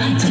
Got